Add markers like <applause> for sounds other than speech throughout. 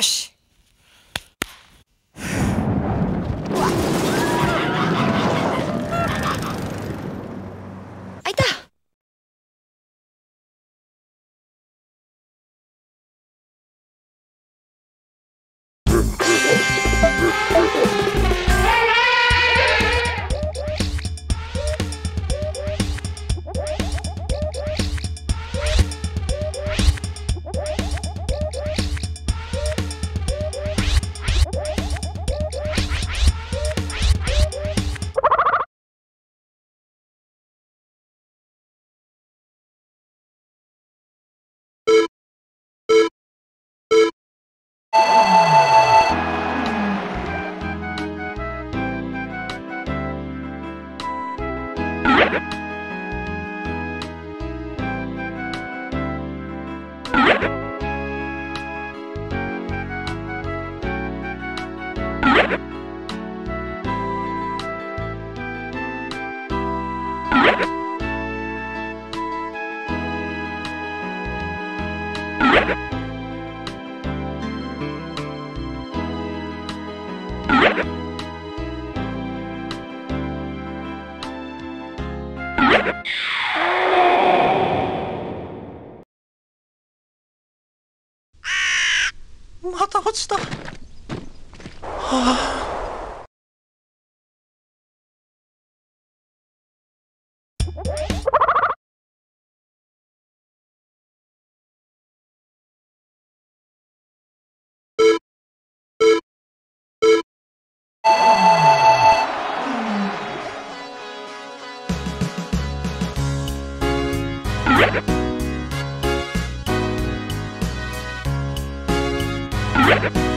Shh. Yeah. また落ちた。は <laughs> あも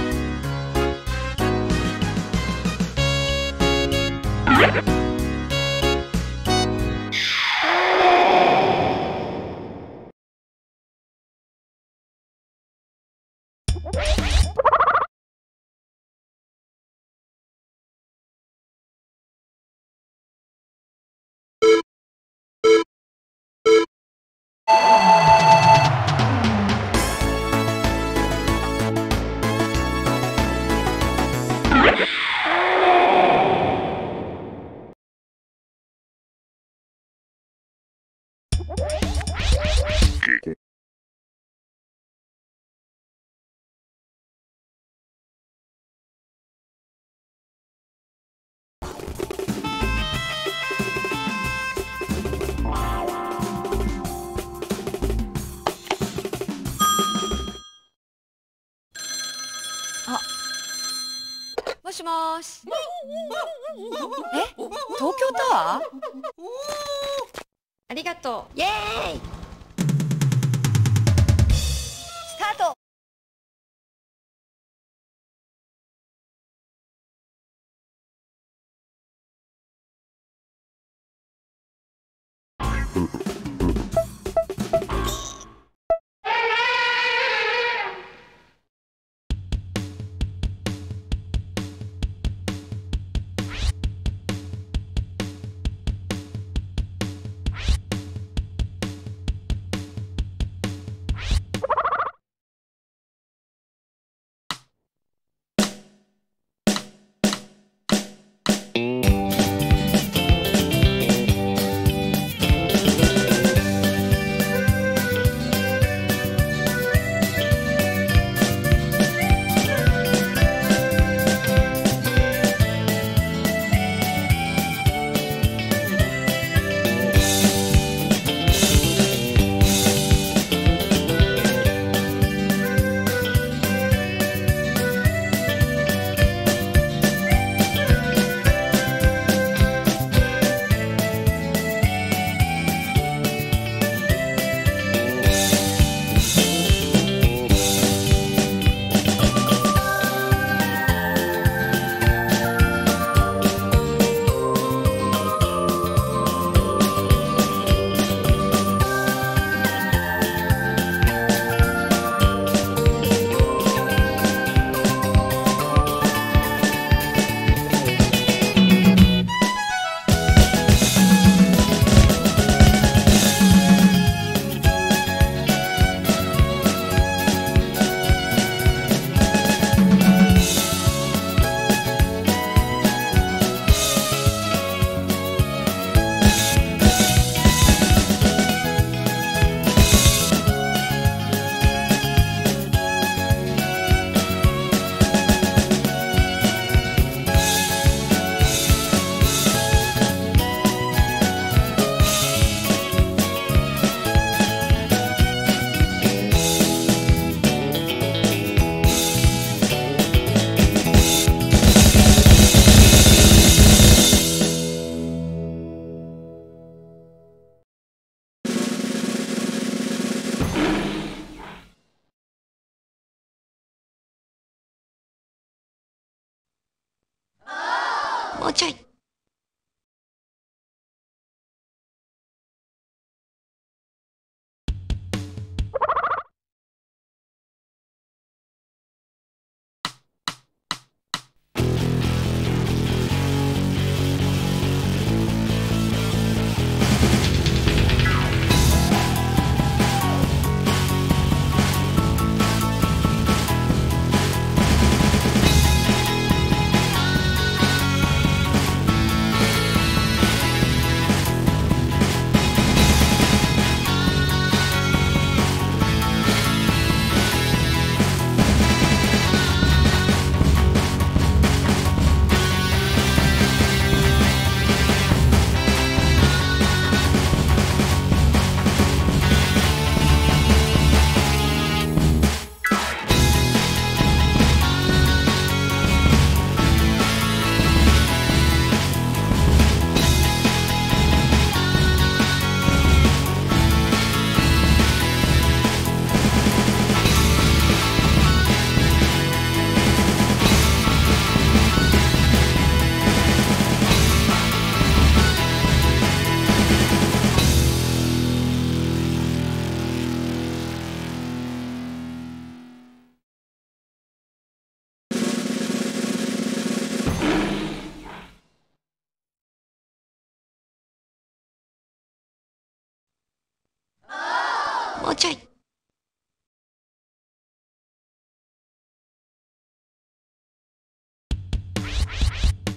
しもし。え？東京タワー？ありがとう。イエーイスタート <laughs> Молчать!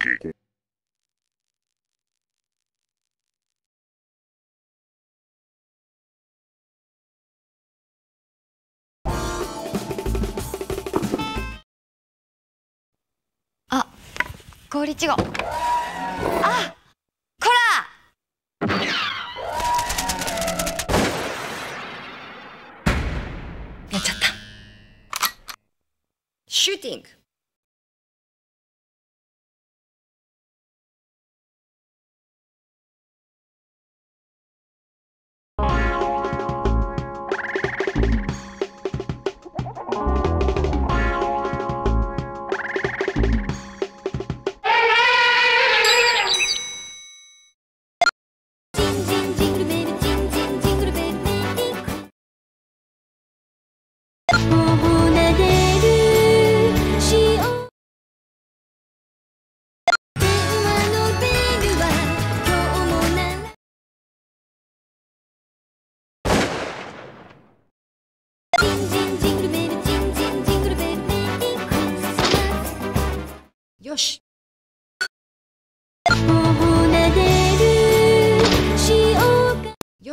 き。あ、氷いちご。あ、こら。やっちゃった。シューティング。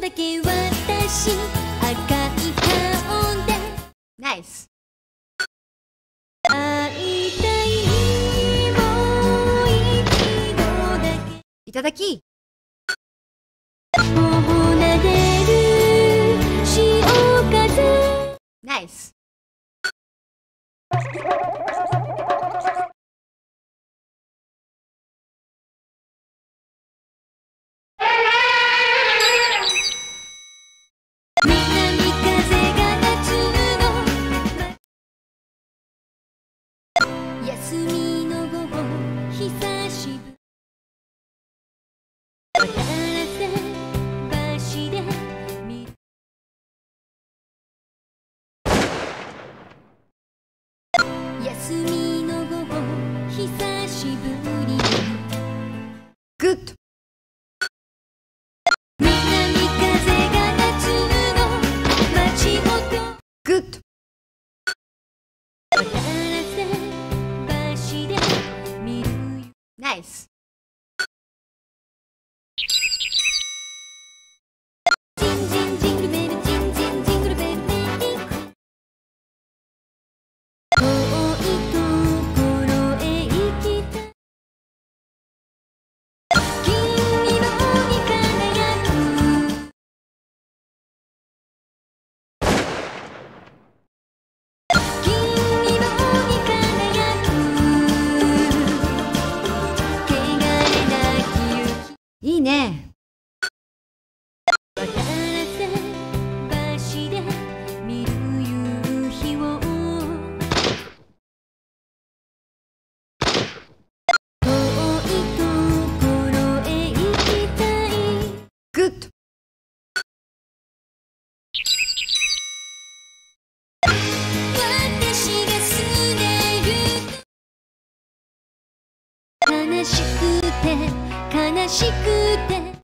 だけ私赤い顔で。ナイス会いたいもう一度だけ。いただき。頬なでる潮風。ナイス休みしくて